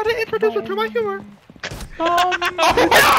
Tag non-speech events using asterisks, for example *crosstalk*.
how to introduce it to my humor. Um, Oh my *laughs* oh,